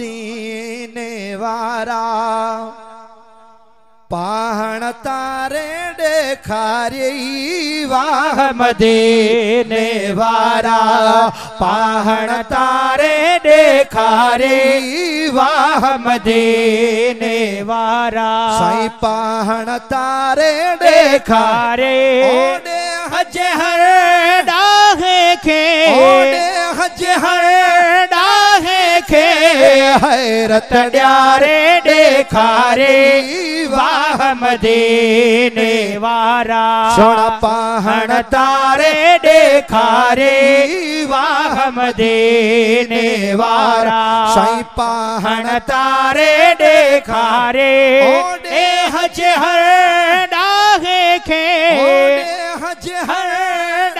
मदीने वारा। पाहण तारे ॾेखारे वाह मदीने वारा। पाहण तारे ॾेखारे वाह मदीने वारा। साईं पाहण तारे ॾेखारे ओॾे हज हर ॾाहे खे। ओॾे हज हर हैरत ॾियारे ॾेखारे वाह मदीने वारा। सुण पाहण तारे ॾेखारे वाह मदीने वारा। साईं पाहण हण तारे ॾेखारे ओॾे हज हर ॾाहे खे ओॾे हज हर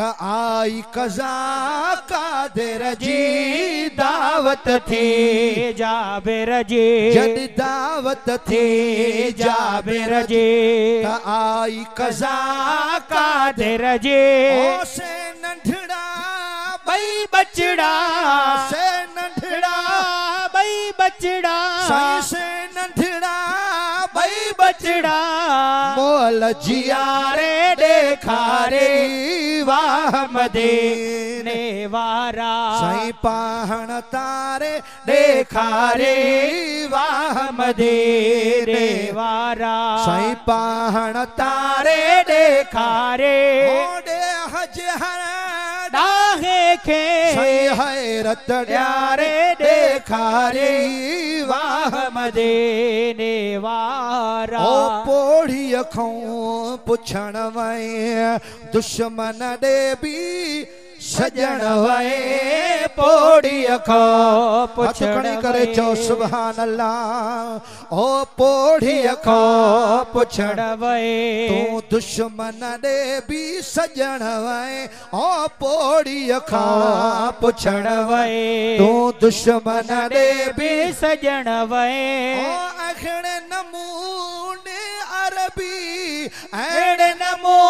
त आई कज़ा कादिर जी दावत थी। जाबिर जी। दावत थी जाबिर जी। त आई कज़ा कादिर जी। से नंढड़ा ॿई बचड़ा। से नंढड़ा ॿई बचड़ा। साईं से बचड़ा मोल जिया यारे ॾेखारे वाह मदीने वारा। साईं पाहण तारे ॾेखारे वाह मदीने वारा। साईं पाहण तारे तारे ॾेखारे हज हर ॾाहे खे। हैरत यारे ॾेखारे वाह मदीने वारा ओ पोड़ीअ खां पुछण वए दुश्मन ॾे बि सजण वए पोड़ीअ खां पुछण करे चओ वए। सुभान अल्लाह ओ पोड़ीअ खां पुछण वए तूं दुश्मन ॾे बि सजण वए ओ पोड़ीअ खां पुछण वए तूं दुश्मन ॾे बि सजण ओ वए अखिण नमूने अरबी अहिड़े नमूने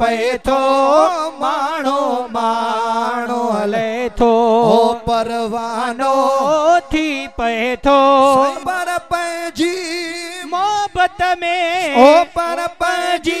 पए थो माण्हू माण्हू हले थो ओ परवानो थी पए थो पर पंहिंजी मोहबत में ओ पर पंहिंजी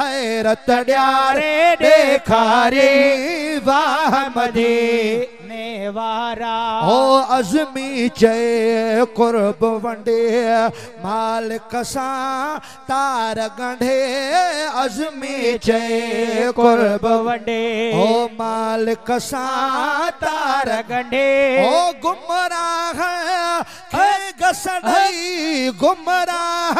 हैरत ॾियारे ॾेखारे वाह मदीने वारा ओ अज़मी चए कुर्ब वंडे मालिक सां तार गंढे। अज़मी चए कुर्ब वॾे ओ मालिक सां तार गंढे। ओ गुमराह खे घसड़ई गुमराह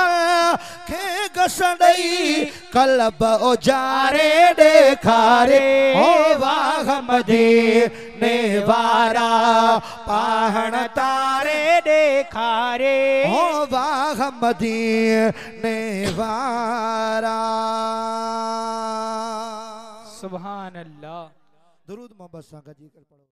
खे घसड़ई कलब उजारे ॾेखारे ओ वाह मदीने वारा पाहण तारे ॾेखारे ओ वाह मदीने वारा सुभान अल्लाह। दुरूद मोहम्मद सां गॾिजी करे पढ़ो।